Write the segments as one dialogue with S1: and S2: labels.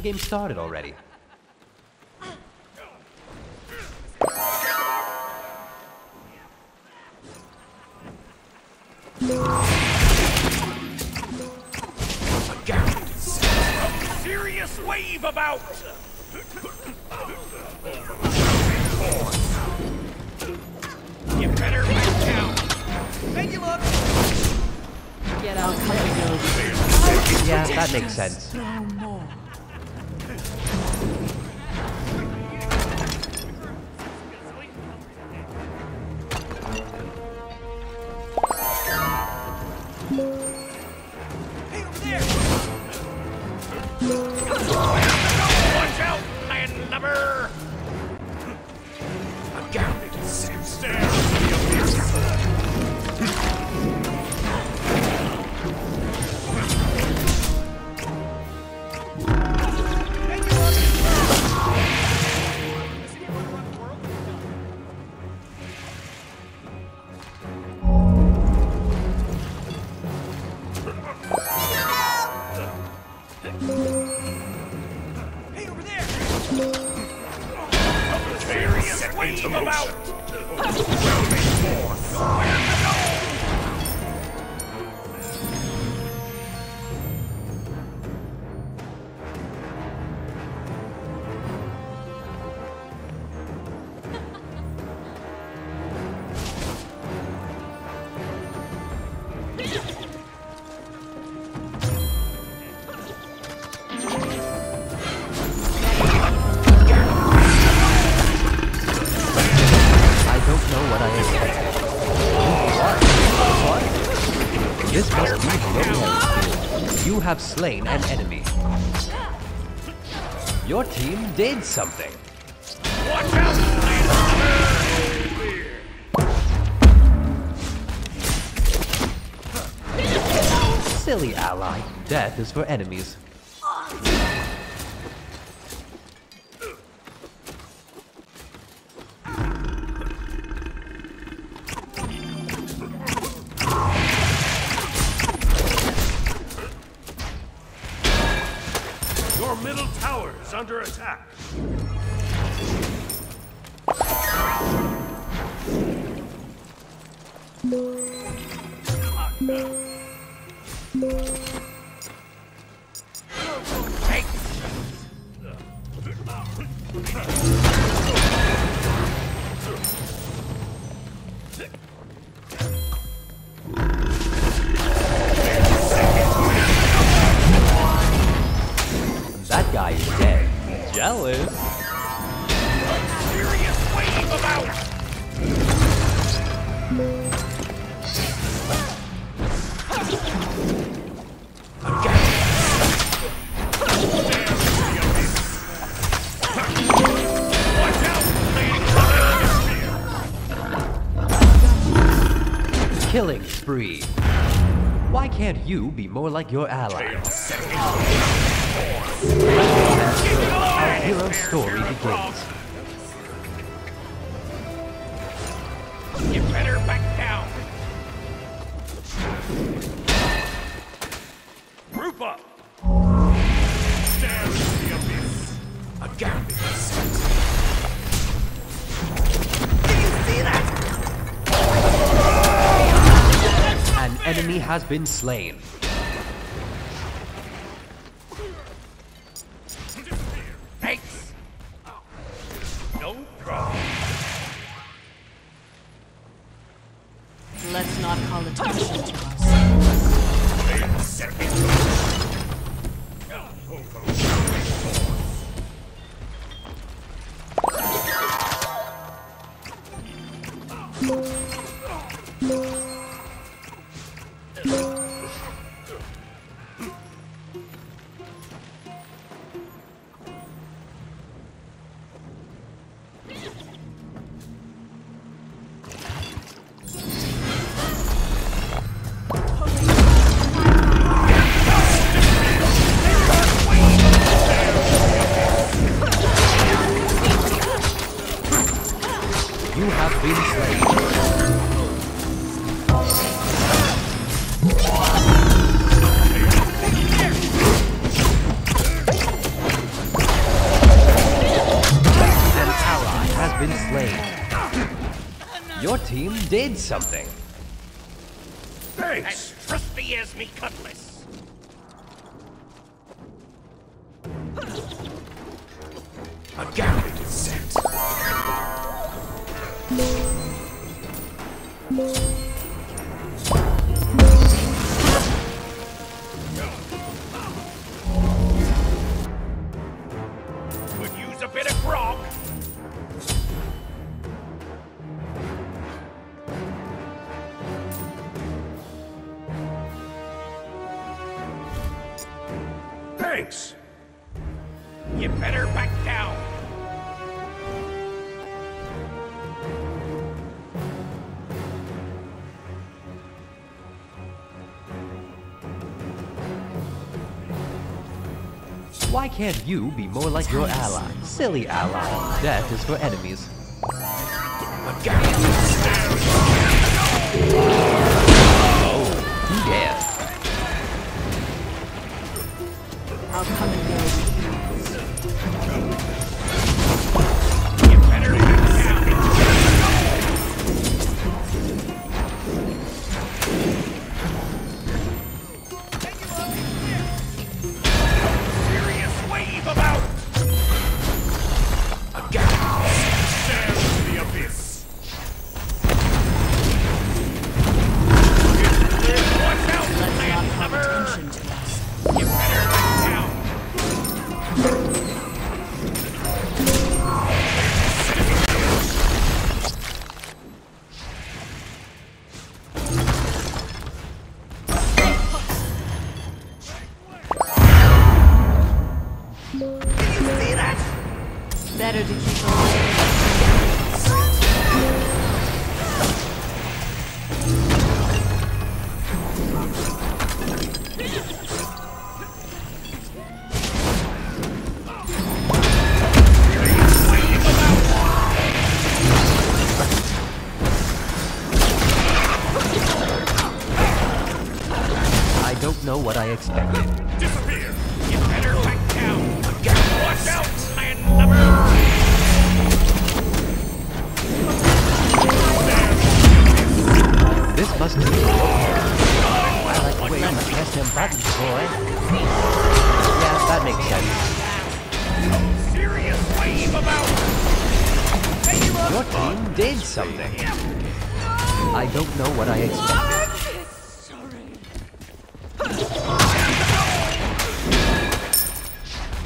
S1: the
S2: game started already.
S1: Serious wave about! You better down!
S3: Get out,
S2: Yeah, that makes sense. Have slain an enemy. Your team did something.
S1: Watch out!
S2: Silly ally. Death is for enemies.
S4: Under attack.
S2: Jealous.
S1: Wave about!
S2: Killing spree. Why can't you be more like your ally? Our hero story begins.
S1: You better back down!
S4: Group up.
S5: Stare into the abyss.
S4: A gambit set.
S2: An enemy has been slain. You team did something.
S1: As trusty as me cutlass.
S4: A gambit is set. Thanks.
S1: You better back down.
S2: Why can't you be more like your ally? Silly ally. Death is for enemies.
S1: Better
S3: to keep away.
S2: This must be. I like the way you press them buttons, boy. Yeah, that makes sense.
S1: Serious wave about.
S2: Your team did something. I don't know what I expected. Sorry.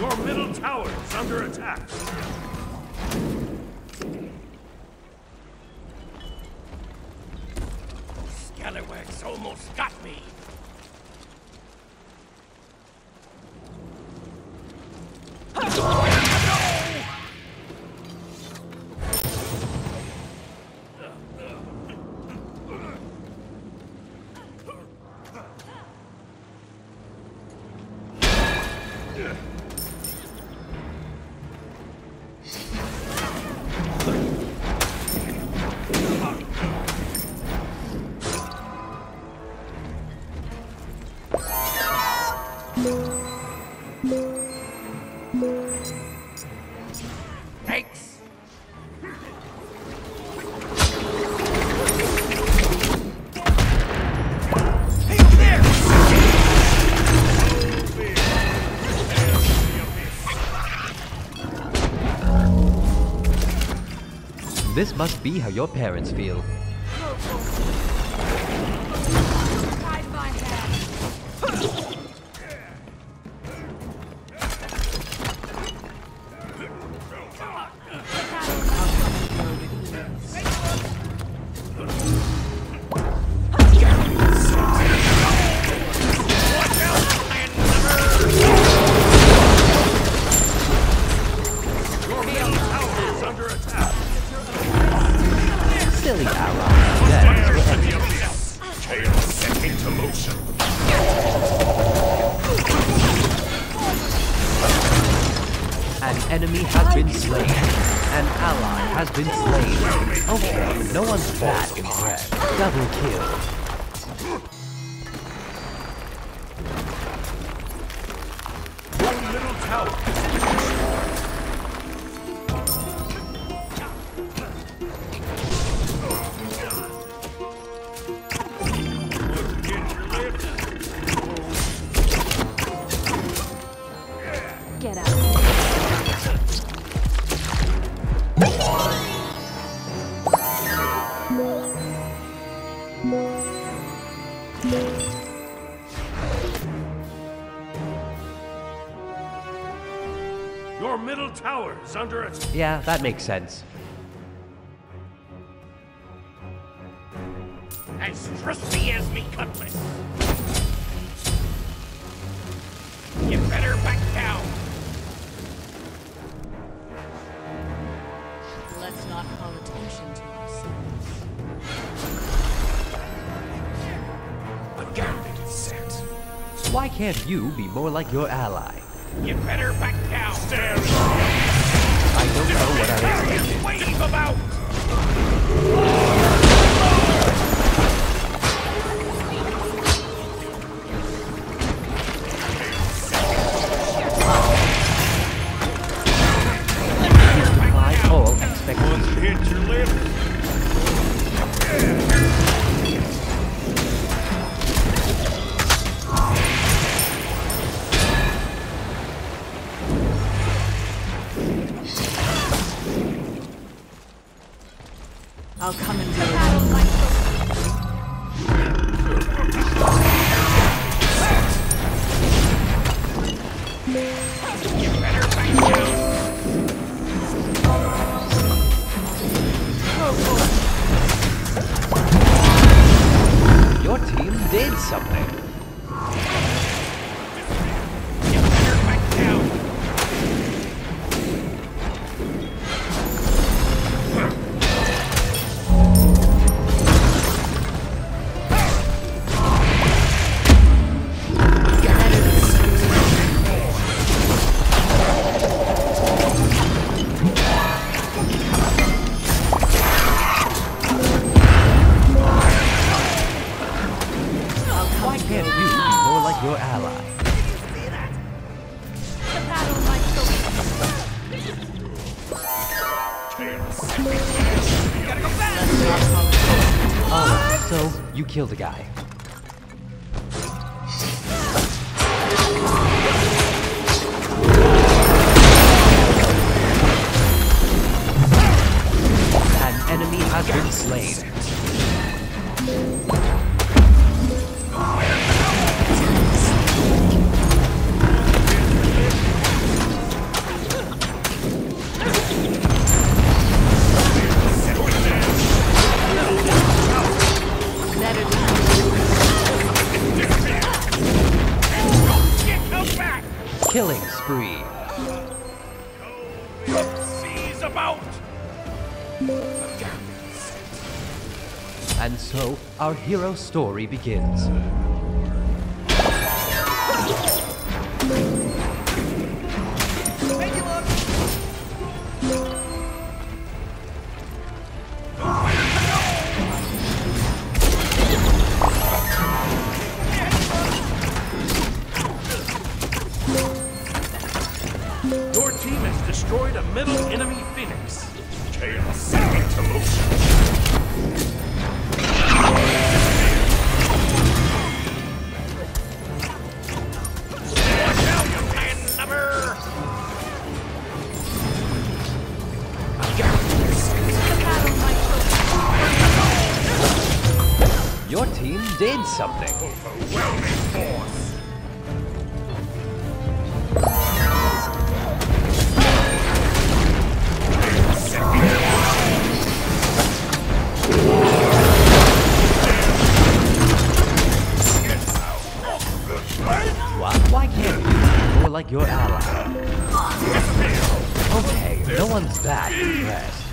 S5: Your middle tower is under attack.
S2: This must be how your parents feel.
S5: Your middle tower is under attack.
S2: Yeah, that makes sense.
S1: As trusty as me cutlass. You better back down.
S3: Let's not call attention to ourselves.
S4: A gambit is set.
S2: Why can't you be more like your ally?
S1: You better back down.
S5: Stand
S2: I don't know what I expected.
S1: Wave about.
S2: Defy all expectations.
S5: hit your lip.
S3: And
S2: so, our hero story begins. did something.
S1: Overwhelming force.
S2: Why can't we? More like your ally. Okay, no one's that impressed.